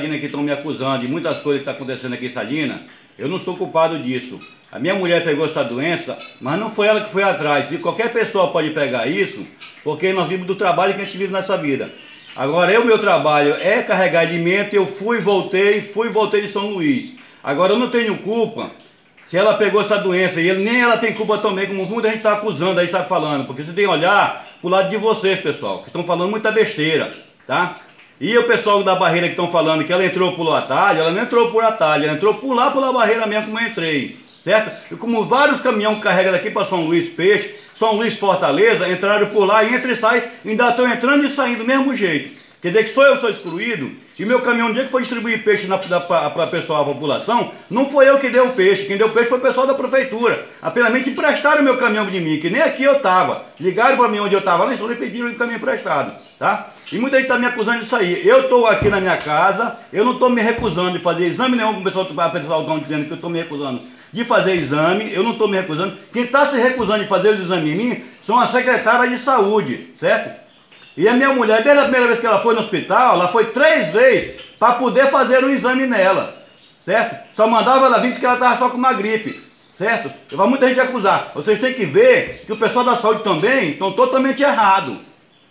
Salina que estão me acusando de muitas coisas que estão tá acontecendo aqui em Salina, eu não sou culpado disso. A minha mulher pegou essa doença, mas não foi ela que foi atrás. E qualquer pessoa pode pegar isso, porque nós vivemos do trabalho que a gente vive nessa vida. Agora, o meu trabalho é carregar alimento, eu fui, voltei, fui, voltei de São Luís. Agora, eu não tenho culpa se ela pegou essa doença, e nem ela tem culpa também, como muita gente está acusando aí, sabe falando, porque você tem que olhar pro lado de vocês, pessoal, que estão falando muita besteira, tá? E o pessoal da barreira que estão falando que ela entrou por atalho, ela não entrou por atalho, ela entrou por lá pela barreira mesmo como eu entrei, certo? E como vários caminhões carregam daqui para São Luís Peixe, São Luís Fortaleza, entraram por lá e entra e sai, ainda estão entrando e saindo do mesmo jeito. Quer dizer que sou eu sou excluído e meu caminhão, um dia que foi distribuir peixe para pessoal, a população, não foi eu que dei o peixe. Quem deu o peixe foi o pessoal da prefeitura. Apenas emprestaram o meu caminhão de mim, que nem aqui eu estava. Ligaram para mim onde eu estava lá em São e pediram o caminhão emprestado. Tá? E muita gente está me acusando disso aí. Eu estou aqui na minha casa, eu não estou me recusando de fazer exame nenhum, como o pessoal está dizendo que eu estou me recusando de fazer exame, eu não estou me recusando. Quem está se recusando de fazer os exames em mim são as secretárias de saúde, certo? E a minha mulher, desde a primeira vez que ela foi no hospital, ela foi três vezes para poder fazer um exame nela, certo? Só mandava ela vir que ela estava só com uma gripe, certo? Vai muita gente acusar. Vocês têm que ver que o pessoal da saúde também estão totalmente errado.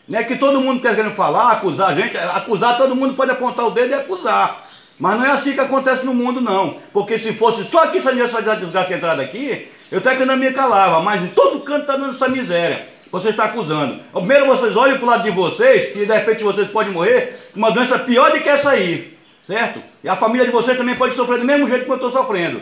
Não é que todo mundo querendo falar, acusar a gente, acusar todo mundo pode apontar o dedo e acusar. Mas não é assim que acontece no mundo, não. Porque se fosse só aqui essa desgraça que entrada aqui, eu até que não me calava, mas em todo canto está dando essa miséria você está acusando. Primeiro vocês olhem para o lado de vocês, que de repente vocês podem morrer com uma doença pior do que essa aí, certo? E a família de vocês também pode sofrer do mesmo jeito que eu estou sofrendo.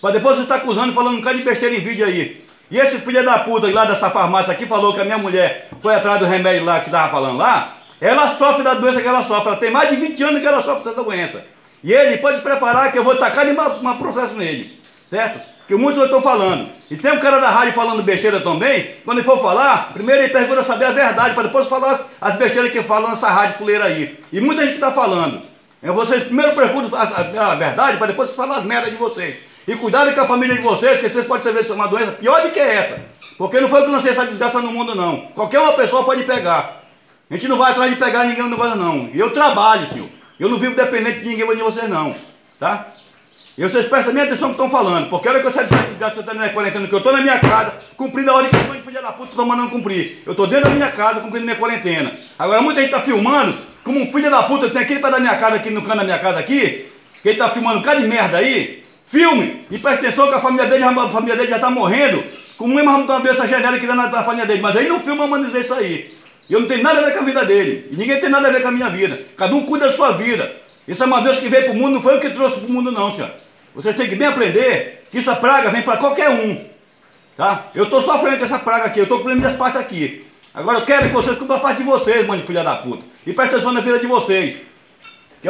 Para depois você estar tá acusando, falando um cara de besteira em vídeo aí. E esse filho da puta lá dessa farmácia aqui falou que a minha mulher foi atrás do remédio lá que estava falando lá. Ela sofre da doença que ela sofre. Ela tem mais de 20 anos que ela sofre dessa doença. E ele pode se preparar que eu vou tacar uma, processo nele. Certo? Que muitos estão falando. E tem um cara da rádio falando besteira também, quando ele for falar, primeiro ele pergunta saber a verdade, para depois falar as besteiras que falam nessa rádio fuleira aí. E muita gente está falando. É vocês primeiro perguntam a, verdade, para depois falar as merdas de vocês. E cuidado com a família de vocês, que vocês podem saber se é uma doença pior do que essa. Porque não foi eu que lancei essa desgraça no mundo, não. Qualquer uma pessoa pode pegar. A gente não vai atrás de pegar ninguém no negócio, não. Eu trabalho, senhor. Eu não vivo dependente de ninguém de vocês, não. Tá? E vocês prestem bem atenção no que estão falando, porque olha que eu saio dessa desgraça eu estou na quarentena, que eu estou na minha casa, cumprindo a hora que esse de filha da puta estão mandando cumprir. Eu estou dentro da minha casa, cumprindo minha quarentena. Agora muita gente está filmando, como um filho da puta, tem aquele para da minha casa aqui, no canto da minha casa aqui, que ele está filmando um cara de merda aí, filme, e presta atenção que a família dele, a família dele já está morrendo, com uma doença genérica que na família dele, mas aí não filma manda dizer isso aí. Eu não tenho nada a ver com a vida dele, e ninguém tem nada a ver com a minha vida. Cada um cuida da sua vida. Isso é uma Deus que veio para o mundo, não foi eu que trouxe para o mundo não, senhor. Vocês têm que bem aprender que essa praga vem para qualquer um. Tá? Eu estou sofrendo com essa praga aqui, eu estou cumprindo minhas partes aqui. Agora eu quero que vocês cumpram a parte de vocês, mãe de filha da puta. E presta atenção na vida de vocês.